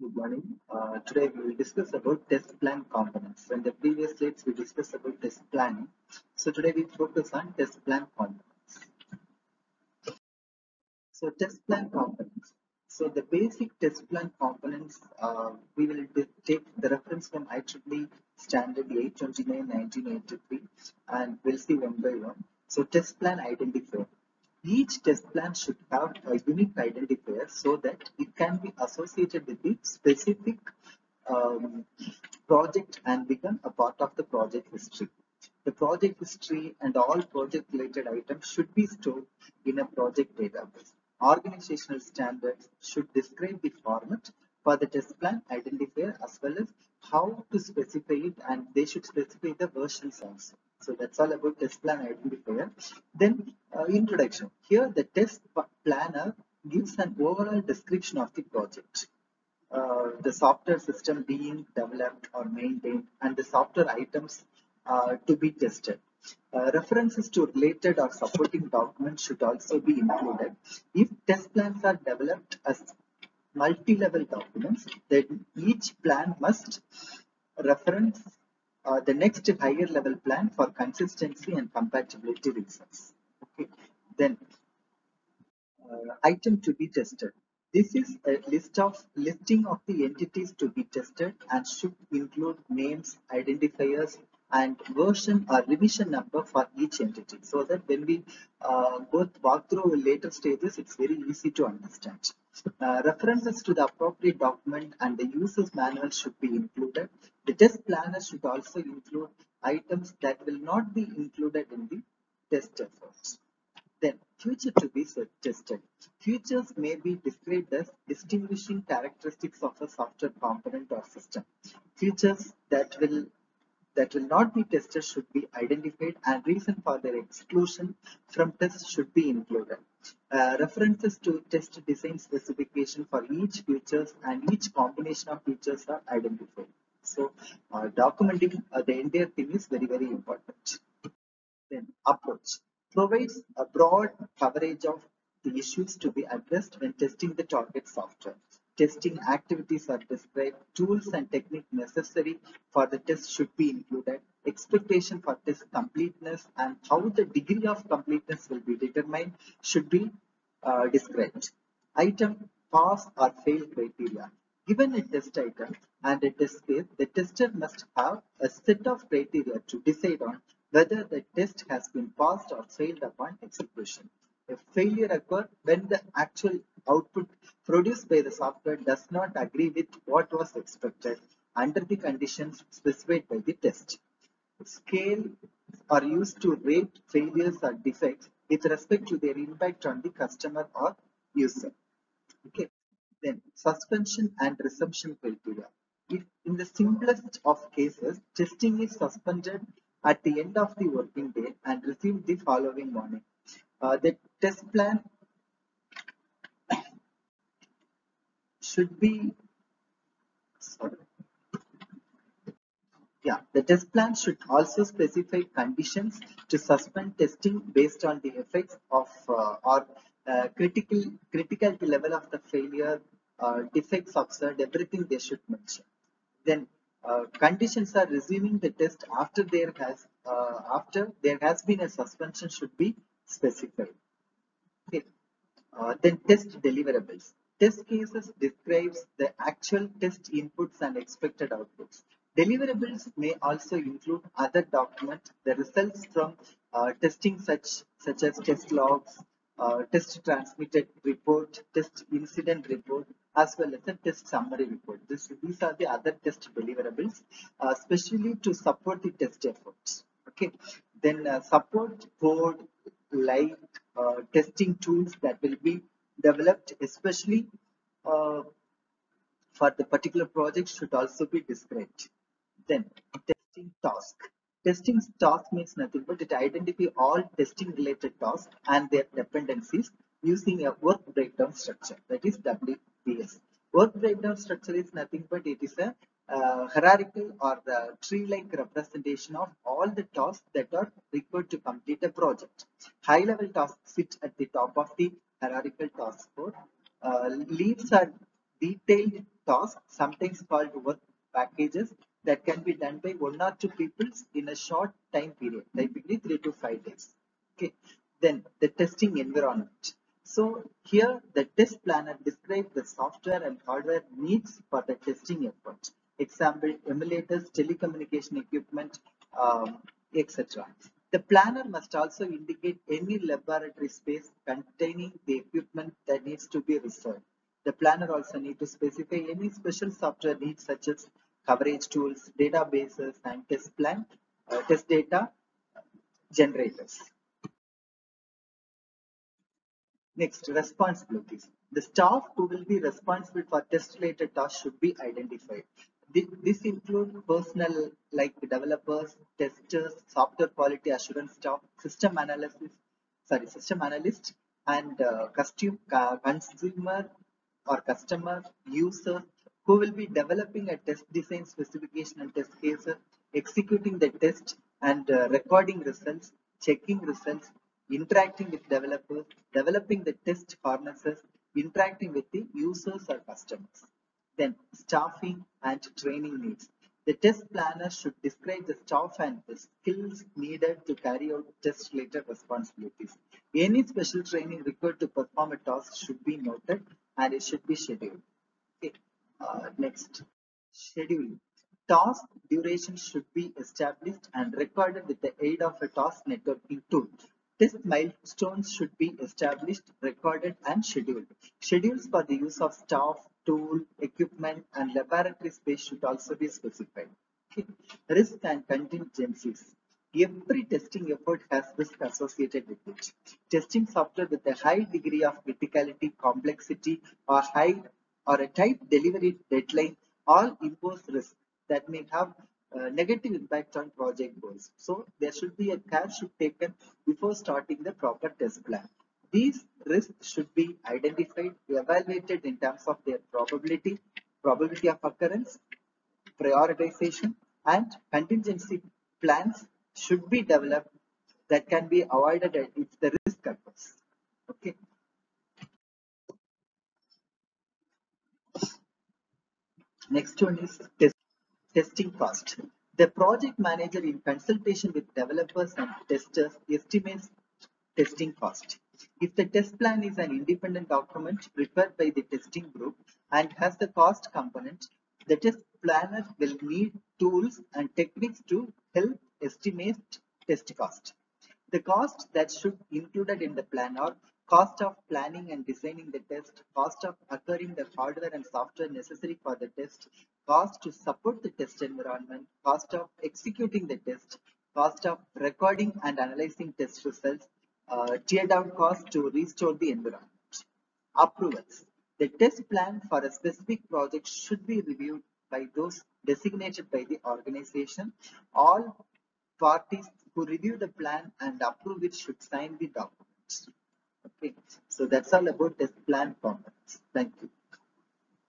Good morning. Uh, today we will discuss about test plan components. So in the previous slides we discussed about test planning. So today we focus on test plan components. So test plan components. So the basic test plan components uh, we will take the reference from IEEE standard 829 1983 and we'll see one by one. So test plan identifier. Each test plan should have a unique identifier so that it can be associated with the specific um, project and become a part of the project history. The project history and all project related items should be stored in a project database. Organizational standards should describe the format for the test plan identifier as well as how to specify it and they should specify the versions also. So that's all about test plan identifier. Then uh, introduction. Here the test planner gives an overall description of the project. Uh, the software system being developed or maintained and the software items uh, to be tested. Uh, references to related or supporting documents should also be included. If test plans are developed as multi-level documents, then each plan must reference uh, the next higher level plan for consistency and compatibility reasons. Okay. Then uh, item to be tested. This is a list of listing of the entities to be tested and should include names, identifiers, and version or revision number for each entity so that when we uh, both walk through later stages it's very easy to understand Uh, references to the appropriate document and the user's manual should be included. The test planner should also include items that will not be included in the test efforts. Then future to be tested features may be described as distinguishing characteristics of a software component or system. Features that will that will not be tested should be identified and reason for their exclusion from tests should be included. Uh, references to test design specification for each features and each combination of features are identified. So uh, documenting uh, the entire thing is very, very important. Then approach provides a broad coverage of the issues to be addressed when testing the target software testing activities are described, tools and technique necessary for the test should be included, expectation for test completeness and how the degree of completeness will be determined should be uh, described. Item pass or fail criteria. Given a test item and a test case, the tester must have a set of criteria to decide on whether the test has been passed or failed upon execution. A failure occurs when the actual output produced by the software does not agree with what was expected under the conditions specified by the test. Scale are used to rate failures or defects with respect to their impact on the customer or user. Okay. Then suspension and resumption criteria. If in the simplest of cases, testing is suspended at the end of the working day and resumed the following morning. Uh, the test plan should be sorry. Yeah, the test plan should also specify conditions to suspend testing based on the effects of uh, or uh, critical criticality level of the failure, uh, defects observed, everything they should mention. Then uh, conditions are resuming the test after there has uh, after there has been a suspension should be specified. Okay. Uh, then test deliverables. Test cases describes the actual test inputs and expected outputs. Deliverables may also include other documents, the results from uh, testing such, such as test logs, uh, test transmittal report, test incident report, as well as a test summary report. This, these are the other test deliverables, uh, especially to support the test efforts. Okay, then uh, support code like uh, testing tools that will be developed, especially uh, for the particular project, should also be described. Then testing task. Testing task means nothing but it identifies all testing related tasks and their dependencies using a work breakdown structure that is WBS. Work breakdown structure is nothing but it is a uh, hierarchical or the tree-like representation of all the tasks that are required to complete a project. High-level tasks sit at the top of the hierarchical task board. Uh, leaves are detailed tasks, sometimes called work packages, that can be done by one or two people in a short time period, typically three to five days. Okay. Then the testing environment. So here the test planner describes the software and hardware needs for the testing effort. Example, emulators, telecommunication equipment, um, etc. The planner must also indicate any laboratory space containing the equipment that needs to be reserved. The planner also need to specify any special software needs such as coverage tools, databases, and test plan, uh, test data generators. Next, responsibilities. The staff who will be responsible for test-related tasks should be identified. This includes personnel like developers, testers, software quality assurance staff, system analysis, sorry, system analyst, and uh, custom, uh, consumer or customer user who will be developing a test design specification and test cases, executing the test and uh, recording results, checking results, interacting with developers, developing the test harnesses, interacting with the users or customers. Then staffing and training needs. The test planner should describe the staff and the skills needed to carry out test related responsibilities. Any special training required to perform a task should be noted and it should be scheduled. Okay. Uh, next, scheduling. Task duration should be established and recorded with the aid of a task networking tool. Test milestones should be established, recorded, and scheduled. Schedules for the use of staff, tool, equipment, and laboratory space should also be specified. Risk and contingencies. Every testing effort has risk associated with it. Testing software with a high degree of criticality, complexity, or high or a tight delivery deadline all impose risk that may have uh, negative impact on project goals. So there should be a care should taken before starting the proper test plan. These risks should be identified, evaluated in terms of their probability, probability of occurrence, prioritization, and contingency plans should be developed that can be avoided if the risk occurs. Okay. Next one is test Testing cost. The project manager in consultation with developers and testers estimates testing cost. If the test plan is an independent document prepared by the testing group and has the cost component, the test planner will need tools and techniques to help estimate test cost. The costs that should be included in the plan are cost of planning and designing the test, cost of acquiring the hardware and software necessary for the test, cost to support the test environment, cost of executing the test, cost of recording and analyzing test results, uh, tear down cost to restore the environment. Approvals. The test plan for a specific project should be reviewed by those designated by the organization. All parties who review the plan and approve it should sign the documents. Okay, so that's all about test plan components. Thank you.